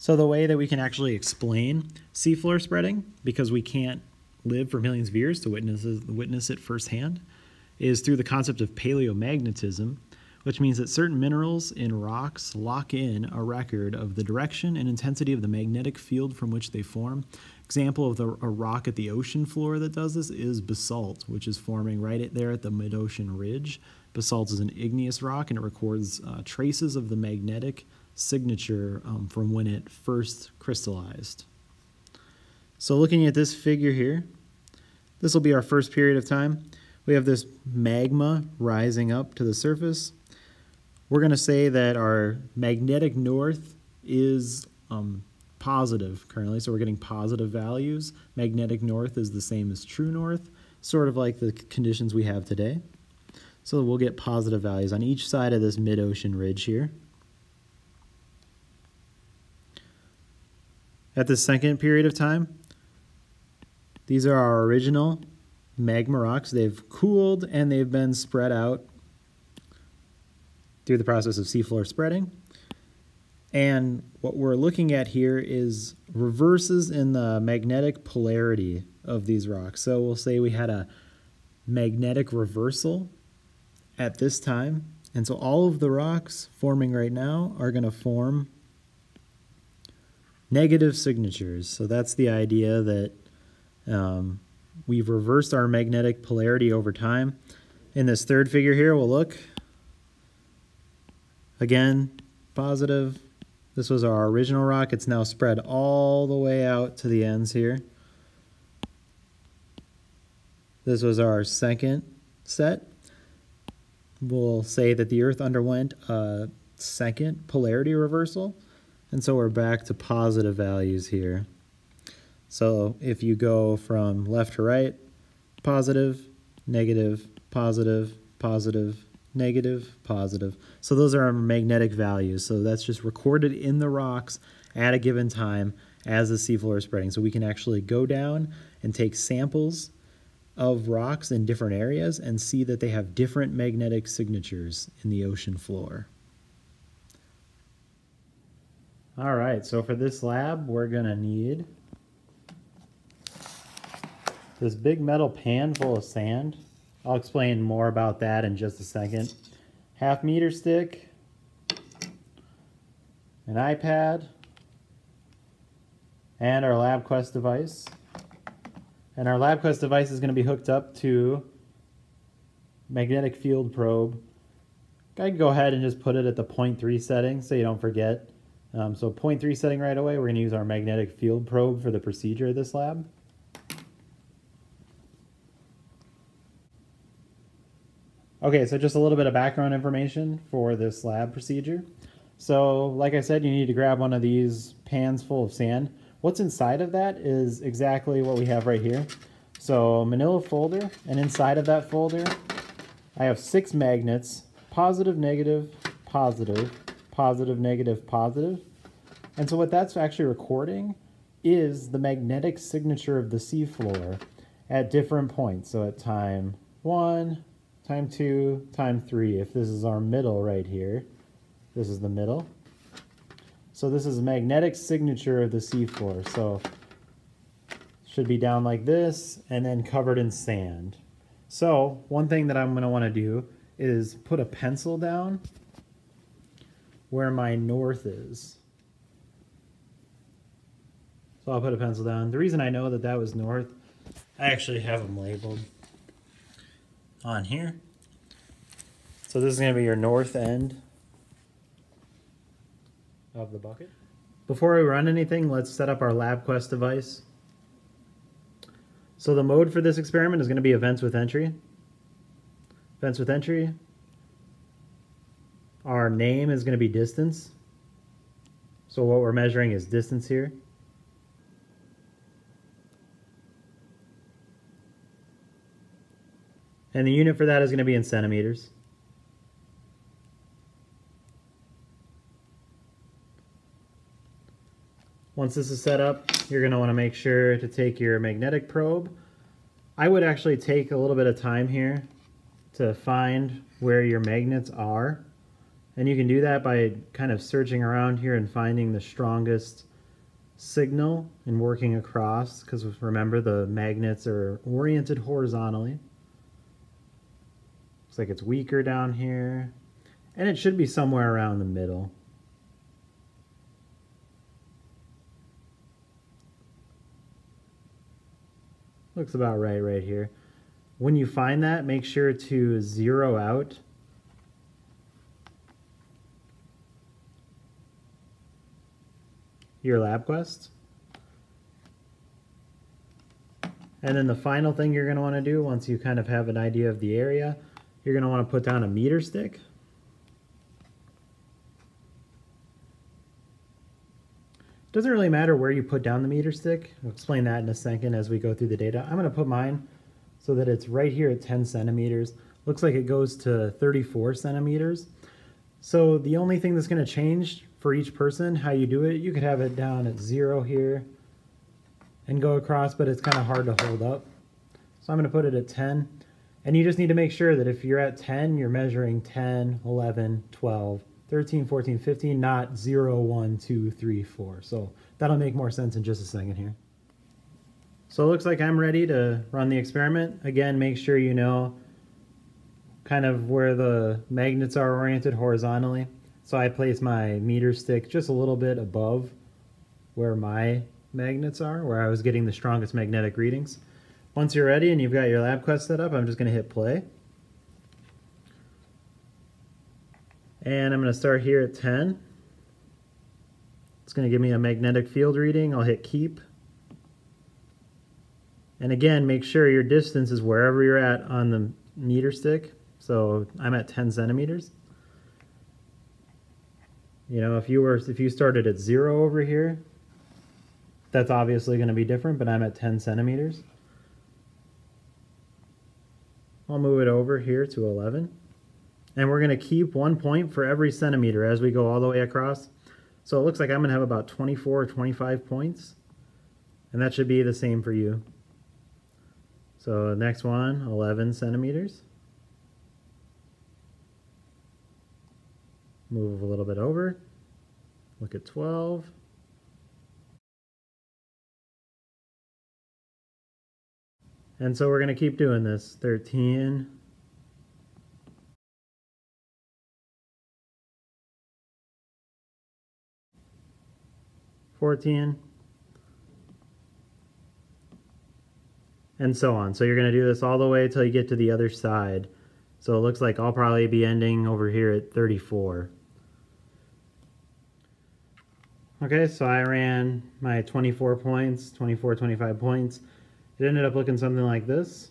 So the way that we can actually explain seafloor spreading, because we can't live for millions of years to witness, witness it firsthand, is through the concept of paleomagnetism, which means that certain minerals in rocks lock in a record of the direction and intensity of the magnetic field from which they form. Example of the, a rock at the ocean floor that does this is basalt, which is forming right there at the mid-ocean ridge. Basalt is an igneous rock and it records uh, traces of the magnetic signature um, from when it first crystallized. So looking at this figure here, this will be our first period of time. We have this magma rising up to the surface. We're going to say that our magnetic north is um, positive currently, so we're getting positive values. Magnetic north is the same as true north, sort of like the conditions we have today. So we'll get positive values on each side of this mid-ocean ridge here. At the second period of time, these are our original magma rocks. They've cooled and they've been spread out through the process of seafloor spreading. And what we're looking at here is reverses in the magnetic polarity of these rocks. So we'll say we had a magnetic reversal at this time. And so all of the rocks forming right now are going to form negative signatures. So that's the idea that um, we've reversed our magnetic polarity over time. In this third figure here, we'll look. Again, positive. This was our original rock. It's now spread all the way out to the ends here. This was our second set. We'll say that the Earth underwent a second polarity reversal. And so we're back to positive values here. So if you go from left to right, positive, negative, positive, positive, negative, positive. So those are our magnetic values. So that's just recorded in the rocks at a given time as the seafloor is spreading. So we can actually go down and take samples of rocks in different areas and see that they have different magnetic signatures in the ocean floor. All right, so for this lab, we're gonna need this big metal pan full of sand. I'll explain more about that in just a second. Half meter stick, an iPad, and our LabQuest device. And our LabQuest device is to be hooked up to magnetic field probe. I can go ahead and just put it at the 0.3 setting so you don't forget. Um, so 0.3 setting right away, we're going to use our magnetic field probe for the procedure of this lab. Okay, so just a little bit of background information for this lab procedure. So like I said, you need to grab one of these pans full of sand. What's inside of that is exactly what we have right here. So manila folder, and inside of that folder, I have six magnets, positive, negative, positive, positive, negative, positive. And so what that's actually recording is the magnetic signature of the seafloor at different points. So at time one, time two, time three. If this is our middle right here, this is the middle. So this is a magnetic signature of the seafloor. So should be down like this and then covered in sand. So one thing that I'm going to want to do is put a pencil down where my north is. So I'll put a pencil down. The reason I know that that was north, I actually have them labeled on here. So this is going to be your north end of the bucket. Before we run anything, let's set up our LabQuest device. So the mode for this experiment is going to be events with entry. Events with entry, our name is going to be distance. So what we're measuring is distance here. And the unit for that is going to be in centimeters. Once this is set up, you're going to want to make sure to take your magnetic probe. I would actually take a little bit of time here to find where your magnets are. And you can do that by kind of searching around here and finding the strongest signal and working across because remember the magnets are oriented horizontally. Looks like it's weaker down here and it should be somewhere around the middle. Looks about right right here. When you find that, make sure to zero out your lab quest. And then the final thing you're going to want to do once you kind of have an idea of the area, you're going to want to put down a meter stick. Doesn't really matter where you put down the meter stick. I'll explain that in a second as we go through the data. I'm going to put mine so that it's right here at 10 centimeters. Looks like it goes to 34 centimeters. So the only thing that's going to change for each person, how you do it, you could have it down at zero here and go across, but it's kind of hard to hold up. So I'm going to put it at 10. And you just need to make sure that if you're at 10, you're measuring 10, 11, 12, 13, 14, 15, not 0, 1, 2, 3, 4. So that'll make more sense in just a second here. So it looks like I'm ready to run the experiment. Again, make sure you know kind of where the magnets are oriented horizontally. So I place my meter stick just a little bit above where my magnets are, where I was getting the strongest magnetic readings. Once you're ready and you've got your LabQuest set up, I'm just going to hit play. And I'm going to start here at 10. It's going to give me a magnetic field reading. I'll hit keep. And again, make sure your distance is wherever you're at on the meter stick. So I'm at 10 centimeters. You know, if you were if you started at zero over here, that's obviously going to be different, but I'm at 10 centimeters. I'll move it over here to 11. And we're going to keep one point for every centimeter as we go all the way across. So it looks like I'm going to have about 24 or 25 points. And that should be the same for you. So next one, 11 centimeters. Move a little bit over. Look at 12. And so we're going to keep doing this. 13. Fourteen. And so on. So you're going to do this all the way until you get to the other side. So it looks like I'll probably be ending over here at 34. Okay, so I ran my 24 points, 24, 25 points. It ended up looking something like this.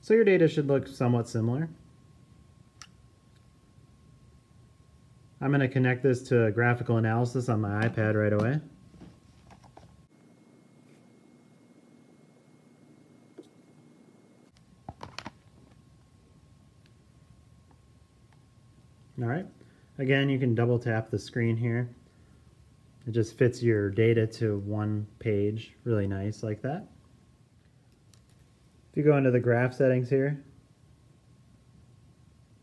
So your data should look somewhat similar. I'm going to connect this to graphical analysis on my iPad right away. All right. Again, you can double tap the screen here. It just fits your data to one page really nice like that. If you go into the graph settings here,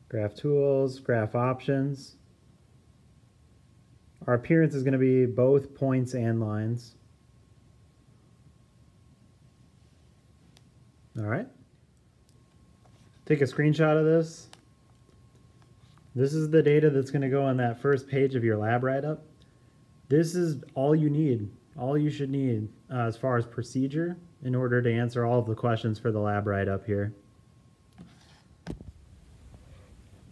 graph tools, graph options, our appearance is going to be both points and lines. All right. Take a screenshot of this. This is the data that's going to go on that first page of your lab write-up. This is all you need, all you should need uh, as far as procedure in order to answer all of the questions for the lab write-up here.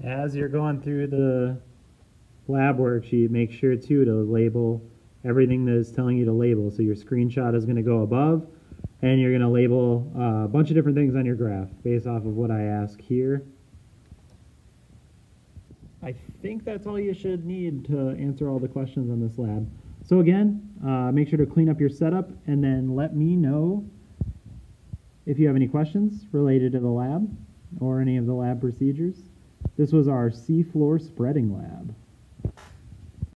As you're going through the lab worksheet, make sure too to label everything that is telling you to label. So your screenshot is going to go above, and you're going to label uh, a bunch of different things on your graph based off of what I ask here. I think that's all you should need to answer all the questions on this lab. So again, uh, make sure to clean up your setup and then let me know if you have any questions related to the lab or any of the lab procedures. This was our seafloor spreading lab.